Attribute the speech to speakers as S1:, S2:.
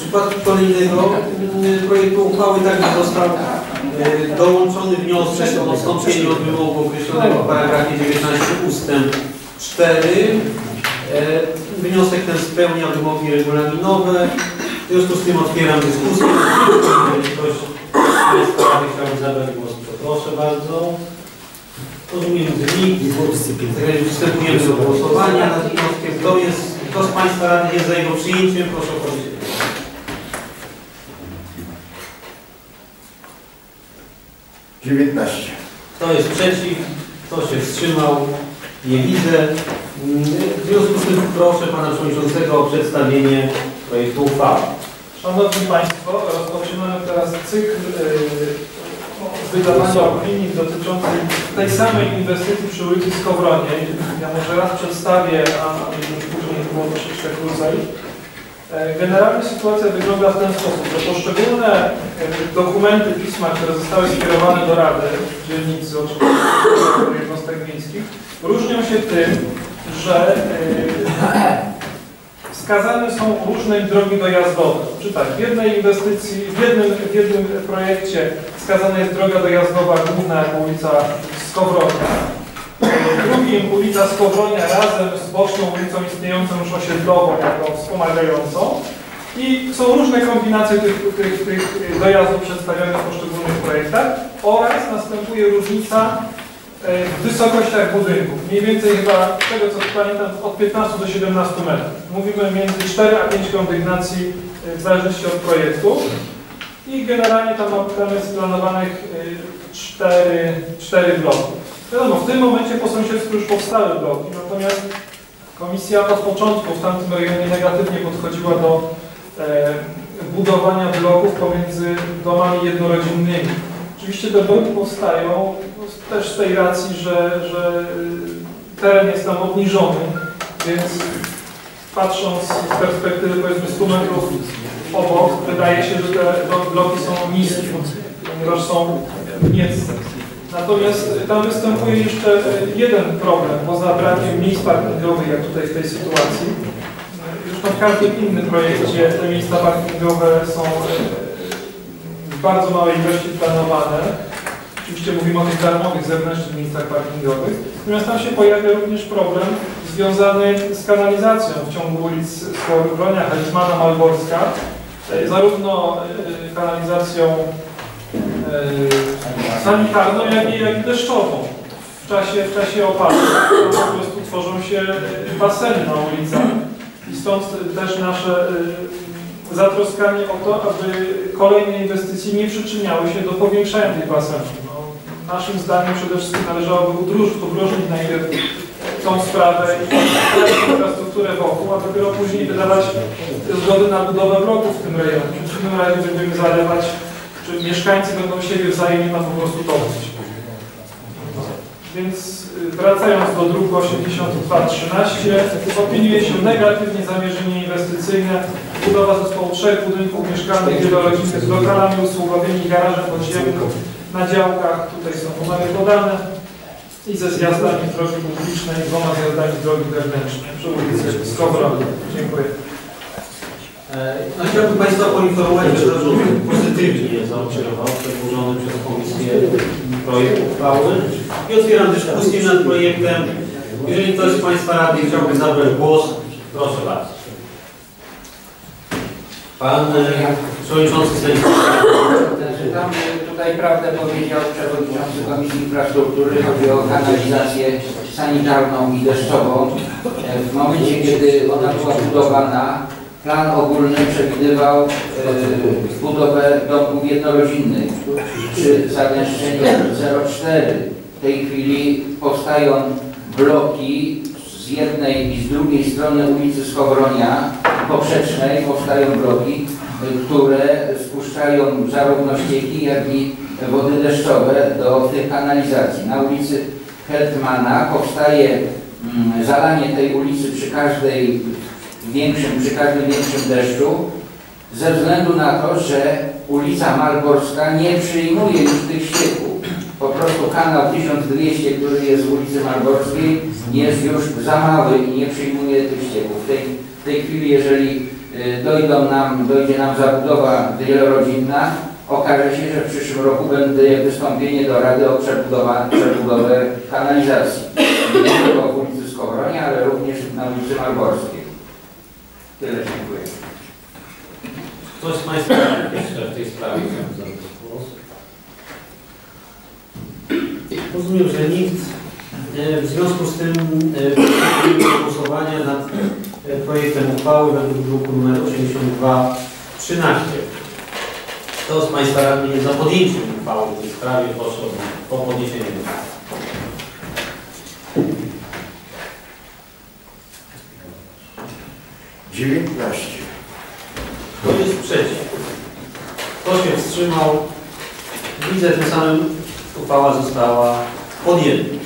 S1: przypadku kolejnego y, projektu uchwały także został y, dołączony wniosek o odstąpienie od wymogu określonego w paragrafie 19 ustęp 4. E, Wniosek ten spełnia wymogi regulaminowe. W związku z tym otwieram dyskusję. Jeżeli ktoś z chciałby zabrać głos, to proszę bardzo. Rozumiem, że nikt. Przystępujemy do głosowania nad wnioskiem. Kto, jest, kto z Państwa Rady jest za jego przyjęciem? Proszę o podniesienie.
S2: Dziewiętnaście.
S1: Kto jest przeciw? Kto się wstrzymał? Nie widzę. W związku z tym proszę Pana Przewodniczącego o przedstawienie projektu uchwały.
S3: Szanowni Państwo, rozpoczynamy teraz cykl yy, wydawania opinii dotyczącej tej samej inwestycji przy ulicy Skowronie. Ja może raz przedstawię, a a już później było troszeczkę krócej. E, Generalnie sytuacja wygląda w ten sposób, że poszczególne e, dokumenty, pisma, które zostały skierowane do Rady, dzielnicy oczywiście, jednostek miejskich, różnią się tym, że e, wskazane są różne drogi dojazdowe. Czy tak, w jednej inwestycji, w jednym, w jednym projekcie wskazana jest droga dojazdowa główna jako ulica Skowronia. Drugim ulica Skowronia razem z boczną ulicą istniejącą już osiedlową jako wspomagającą. I są różne kombinacje tych, tych, tych dojazdów przedstawione w poszczególnych projektach oraz następuje różnica e, w wysokościach budynków. Mniej więcej chyba, z tego co pamiętam, od 15 do 17 metrów. Mówimy między 4 a 5 kondygnacji e, w zależności od projektu. I generalnie tam, tam jest planowanych 4, 4 bloki. Wiadomo, w tym momencie po sąsiedztwu już powstały bloki, natomiast komisja od początku w tamtym rejonie negatywnie podchodziła do e, budowania bloków pomiędzy domami jednorodzinnymi. Oczywiście te bloki powstają no, też z tej racji, że, że teren jest tam obniżony, więc patrząc z perspektywy powiedzmy 100 metrów obok, wydaje się, że te blo- bloki są niskie, ponieważ są mięsne. Natomiast tam występuje jeszcze jeden problem, poza brakiem miejsc parkingowych, jak tutaj w tej sytuacji. Zresztą w każdym innym projekcie te miejsca parkingowe są e, w bardzo małej ilości planowane. Oczywiście mówimy o tych darmowych zewnętrznych miejscach parkingowych. Natomiast tam się pojawia również problem związany z kanalizacją w ciągu ulic Skowronia, Hetmana, Malborska. E, Zarówno e, kanalizacją e, sanitarną, jak i, jak i deszczową. W czasie, w czasie opadów po prostu tworzą się e, baseny na ulicach. I stąd też nasze e, zatroskanie o to, aby kolejne inwestycje nie przyczyniały się do powiększania tych basenów. No, naszym zdaniem przede wszystkim należałoby udrożnić najpierw tą sprawę i infrastrukturę wokół, a dopiero później wydawać zgody na budowę bloków w tym rejonie. W przeciwnym razie będziemy zalewać, czy mieszkańcy będą siebie wzajemnie tam po prostu topić. Więc y, wracając do druku 8213, opiniuje się negatywnie zamierzenie inwestycyjne, budowa zespołu trzech budynków mieszkalnych wielorodzinnych z lokalami usługowymi garażem podziemnym na działkach, tutaj są numery podane, i ze zjazdami drogi publicznej, dwoma zjazdami drogi wewnętrznej przy ulicy. Dziękuję.
S1: E, No, chciałbym Państwa poinformować, że pozytywnie zaopiniował przedłożony przez Komisję projekt uchwały i otwieram dyskusję nad projektem. Jeżeli ktoś z Państwa Rady chciałby zabrać głos, proszę bardzo. Pan e, Przewodniczący Sejmu.
S4: Tam y, tutaj prawdę powiedział przewodniczący Komisji Infrastruktury, chodzi o kanalizację sanitarną i deszczową. E, W momencie, kiedy ona była budowana, plan ogólny przewidywał e, budowę domków jednorodzinnych przy zagęszczeniu 0,4. W tej chwili powstają bloki z jednej i z drugiej strony ulicy Skowronia poprzecznej powstają bloki, y, które spuszczają zarówno ścieki, jak i wody deszczowe do tych kanalizacji. Na ulicy Hetmana powstaje mm, zalanie tej ulicy przy każdej większym, przy każdym większym deszczu ze względu na to, że ulica Malborska nie przyjmuje już tych ścieków. Po prostu kanał 1200, który jest z ulicy Malborskiej jest już za mały i nie przyjmuje tych ścieków. W tej, w tej chwili, jeżeli y, dojdą nam, dojdzie nam zabudowa wielorodzinna, okaże się, że w przyszłym roku będzie wystąpienie do Rady o przebudowa, przebudowę kanalizacji. Nie tylko w ulicy Skowronia, ale również na ulicy Malborskiej. Tyle dziękuję.
S1: Ktoś z Państwa jeszcze w tej sprawie chciał zabrać głos? Rozumiem, że nikt. E, W związku z tym e, głosowania nad e, projektem uchwały według druku nr 8213. Kto z Państwa radnych jest za podjęciem uchwały w tej sprawie? Proszę o o podniesienie ręki.
S2: Dziewiętnaście,
S1: Kto jest przeciw? Kto się wstrzymał? Widzę, tym samym uchwała została podjęta.